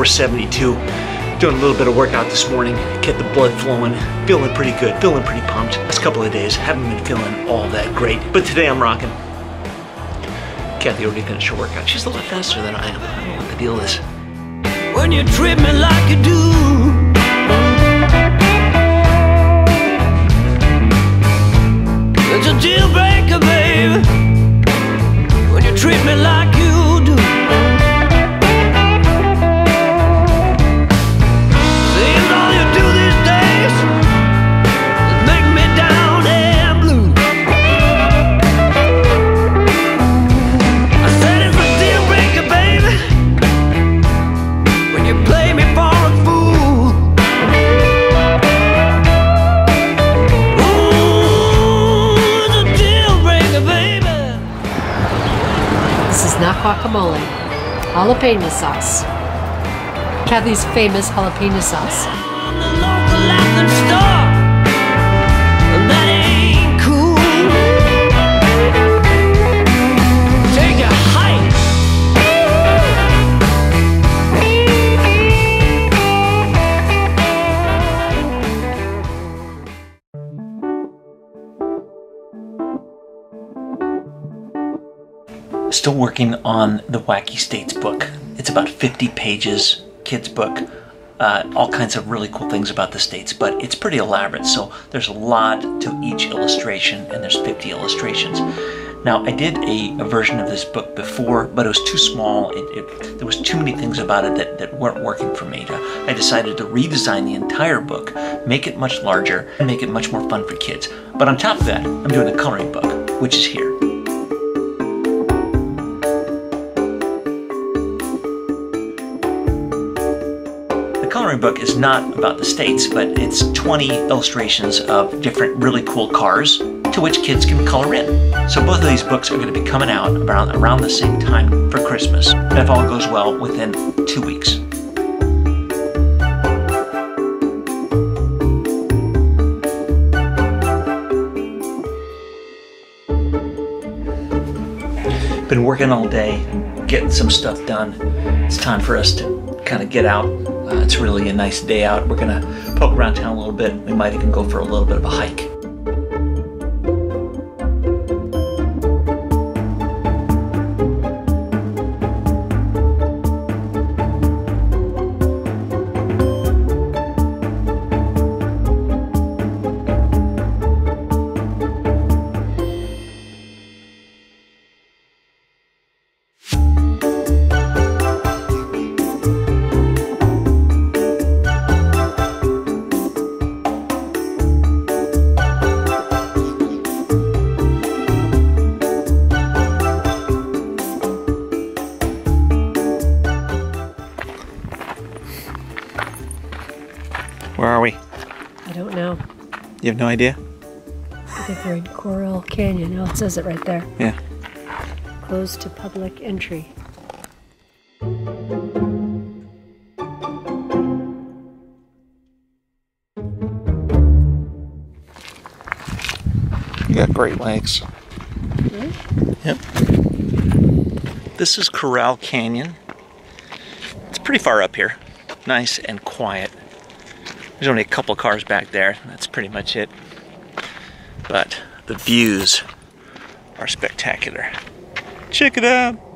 This is vlog 472. Doing a little bit of workout this morning, get the blood flowing, feeling pretty good, feeling pretty pumped. Last couple of days, haven't been feeling all that great, but today I'm rocking. Kathie already finished her workout. She's a lot faster than I am. I don't know what the deal is. when you treat me like you do. It's a deal breaker, baby, when you treat me like Jalapeno sauce. Kathie's famous jalapeno sauce. Still working on the Wacky States book. It's about 50 pages, kids book, uh, all kinds of really cool things about the states, but it's pretty elaborate. So there's a lot to each illustration, and there's 50 illustrations. Now I did a, a version of this book before, but it was too small. It, it, there was too many things about it that, that weren't working for me. I decided to redesign the entire book, make it much larger, and make it much more fun for kids. But on top of that, I'm doing a coloring book, which is here. Book is not about the states, but it's 20 illustrations of different really cool cars to which kids can color in. So both of these books are going to be coming out around, around the same time for Christmas. If all goes well, within two weeks. Been working all day, getting some stuff done. It's time for us to kind of get out. Uh, it's really a nice day out. We're gonna poke around town a little bit. We might even go for a little bit of a hike. You have no idea? I think we're in Corral Canyon. Oh, it says it right there. Yeah. Closed to public entry. You got great legs. Yep. This is Corral Canyon. It's pretty far up here. Nice and quiet. There's only a couple cars back there. That's pretty much it. But the views are spectacular. Check it out.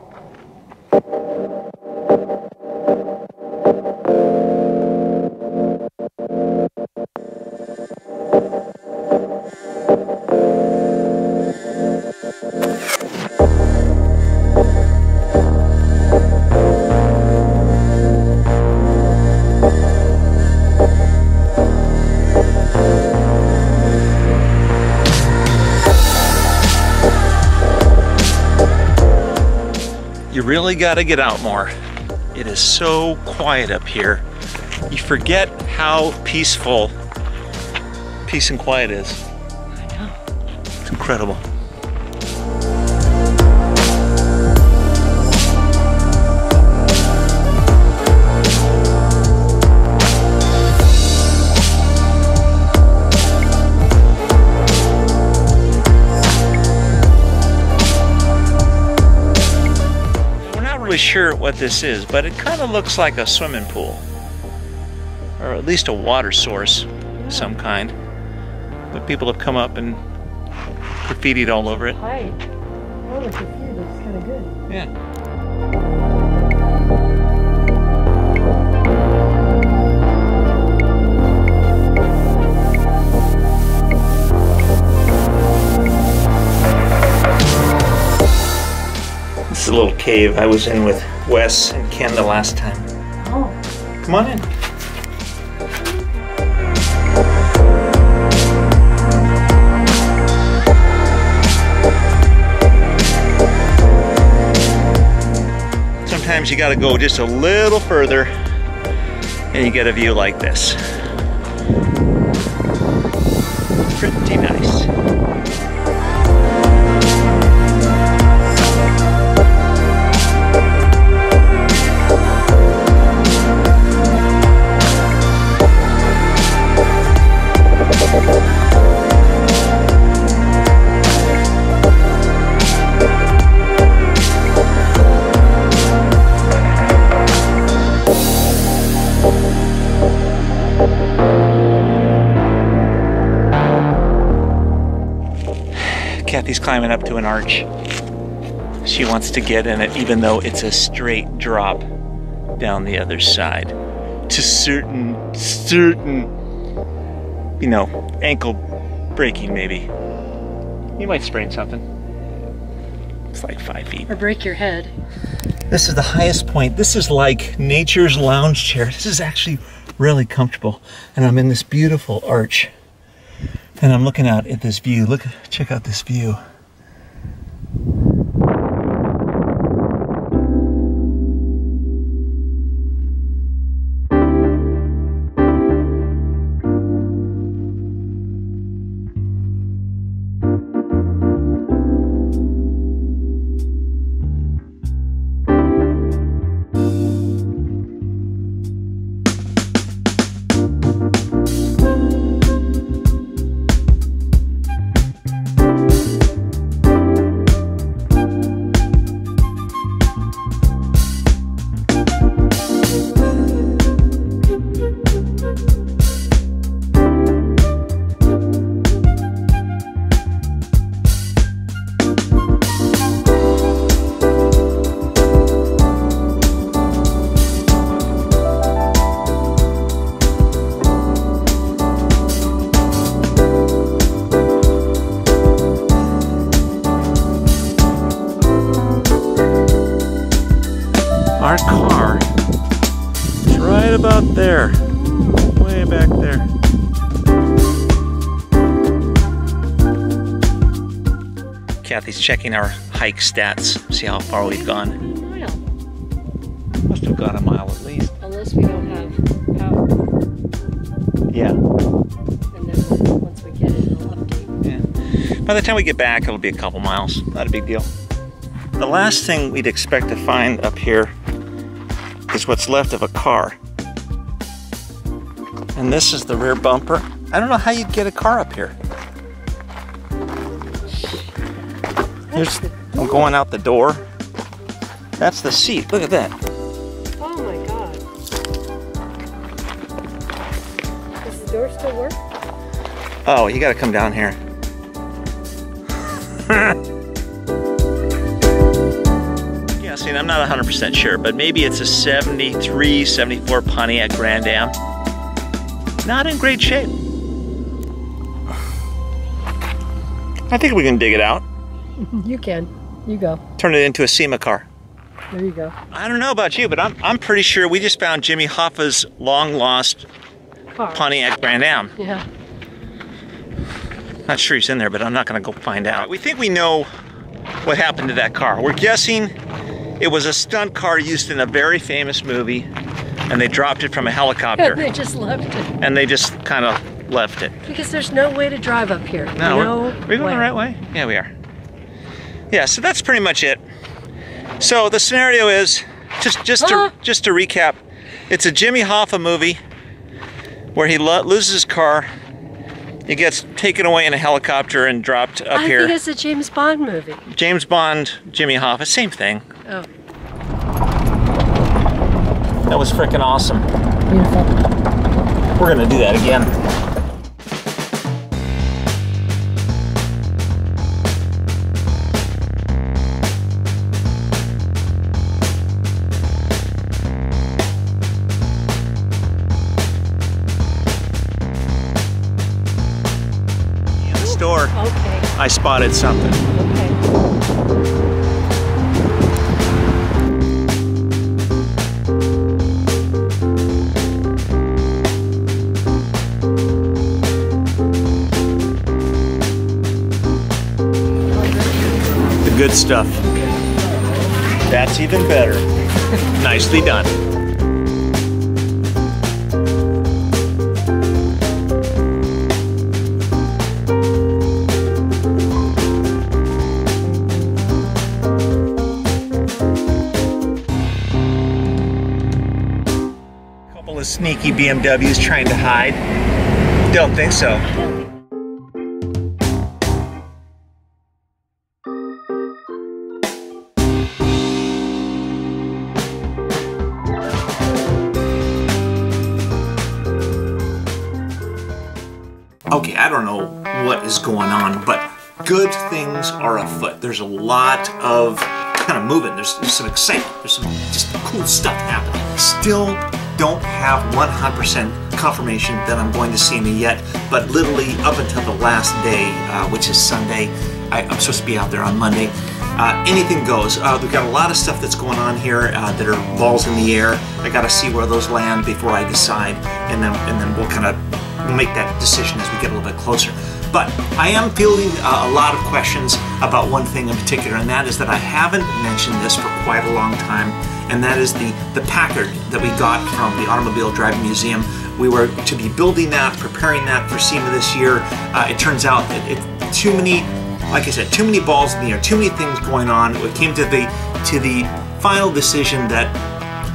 Really got to get out more. It is so quiet up here. You forget how peaceful peace and quiet is. It's incredible. Really sure what this is, but it kind of looks like a swimming pool. Or at least a water source of some kind. But people have come up and graffitied all over it. Hi. Oh, look at you. Looks kind of good. Yeah. This is a little cave I was in with Wes and Ken the last time. Oh. Come on in. Sometimes you gotta go just a little further and you get a view like this. Pretty nice. Kathie's climbing up to an arch. She wants to get in it, even though it's a straight drop down the other side to certain, certain, you know, ankle breaking maybe. You might sprain something. It's like five feet. Or break your head. This is the highest point. This is like nature's lounge chair. This is actually really comfortable. And I'm in this beautiful arch. And I'm looking out at this view. Look, check out this view. Kathie's checking our hike stats, see how far we've gone. Must have gone a mile at least. Unless we don't have power. Yeah. And then once we get it, it'll update. Yeah. By the time we get back, it'll be a couple miles. Not a big deal. The last thing we'd expect to find up here is what's left of a car. And this is the rear bumper. I don't know how you'd get a car up here. Here's I'm going out the door. That's the seat. Look at that. Oh my god. Does the door still work? Oh, you gotta come down here. yeah, see, I'm not 100% sure, but maybe it's a 73, 74 Pontiac Grand Am. Not in great shape. I think we can dig it out, You can. You go. turn it into a SEMA car. There you go. I don't know about you, but I'm, I'm pretty sure we just found Jimmy Hoffa's long lost Car. Pontiac Grand Am. Yeah. Not sure he's in there, but I'm not going to go find out. We think we know what happened to that car. We're guessing it was a stunt car used in a very famous movie, and they dropped it from a And helicopter, they just left it. and they just kind of left it. Because there's no way to drive up here. No, no we're, are we going the right way? Yeah, we are. Yeah, so that's pretty much it. So the scenario is just just to just to recap, it's a Jimmy Hoffa movie where he lo- loses his car. He gets taken away in a helicopter and dropped up I here. I think it's a James Bond movie. James Bond, Jimmy Hoffa, same thing. Oh. That was freaking awesome. Beautiful. We're gonna do that again. The Okay. I spotted something. Okay. The good stuff. That's even better. Nicely done. Sneaky BMWs trying to hide. Don't think so. Okay, I don't know what is going on, but good things are afoot. There's a lot of kind of moving. There's, there's some excitement. There's some just cool stuff happening. Still don't have 100% confirmation that I'm going to SEMA yet, but literally up until the last day, uh, which is Sunday, I, I'm supposed to be out there on Monday. Uh, anything goes. Uh, we've got a lot of stuff that's going on here uh, that are balls in the air. I got to see where those land before I decide, and then and then we'll kind of make that decision as we get a little bit closer. But I am fielding uh, a lot of questions about one thing in particular, and that is that I haven't mentioned this for quite a long time, and that is the the Packard that we got from the Automobile Driving Museum. We were to be building that, preparing that for SEMA this year. Uh, it turns out that it too many like I said, too many balls in the air, too many things going on. It came to the to the final decision that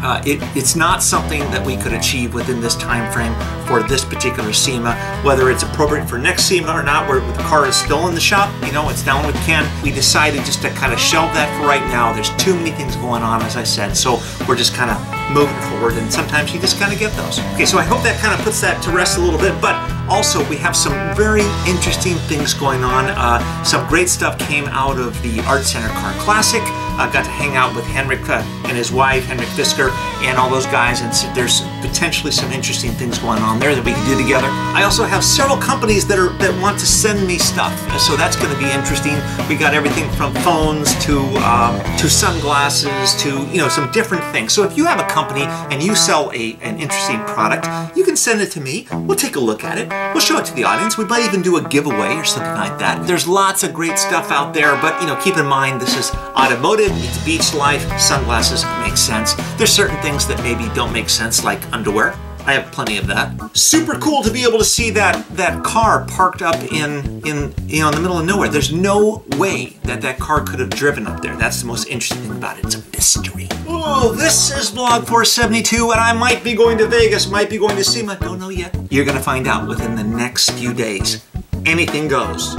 uh, it, it's not something that we could achieve within this time frame for this particular SEMA. Whether it's appropriate for next SEMA or not, where the car is still in the shop, you know, it's down with Ken. We decided just to kind of shelve that for right now. There's too many things going on, as I said, so we're just kind of moving forward, and sometimes you just kind of get those. Okay, so I hope that kind of puts that to rest a little bit, but also we have some very interesting things going on. Uh, some great stuff came out of the Art Center Car Classic. I got to hang out with Henrik uh, and his wife, Henrik Fisker, and all those guys, and so there's potentially some interesting things going on there that we can do together. I also have several companies that are that want to send me stuff, so that's going to be interesting. We got everything from phones to um, to sunglasses to you know some different things. So if you have a company and you sell a an interesting product, you can send it to me. We'll take a look at it. We'll show it to the audience. We might even do a giveaway or something like that. There's lots of great stuff out there, but you know keep in mind this is automotive. It's beach life. Sunglasses make sense. There's certain things that maybe don't make sense, like underwear. I have plenty of that. Super cool to be able to see that that car parked up in in you know in the middle of nowhere. There's no way that that car could have driven up there. That's the most interesting thing about it. It's a mystery. Oh, this is Vlog 472, and I might be going to Vegas, might be going to SEMA. Don't know yet. You're gonna find out within the next few days. Anything goes.